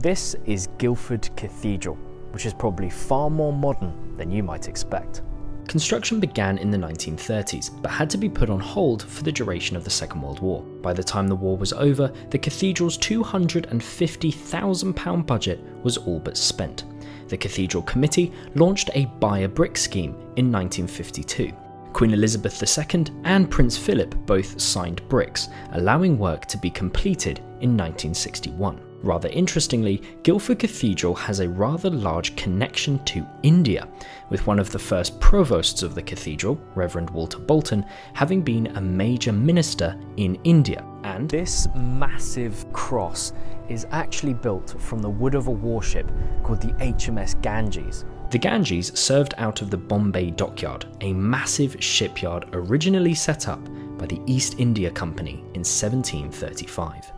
This is Guildford Cathedral, which is probably far more modern than you might expect. Construction began in the 1930s, but had to be put on hold for the duration of the Second World War. By the time the war was over, the cathedral's £250,000 budget was all but spent. The Cathedral Committee launched a buy a brick scheme in 1952. Queen Elizabeth II and Prince Philip both signed bricks, allowing work to be completed in 1961. Rather interestingly, Guildford Cathedral has a rather large connection to India, with one of the first provosts of the cathedral, Reverend Walter Boulton, having been a major minister in India. And this massive cross is actually built from the wood of a warship called the HMS Ganges. The Ganges served out of the Bombay Dockyard, a massive shipyard originally set up by the East India Company in 1735.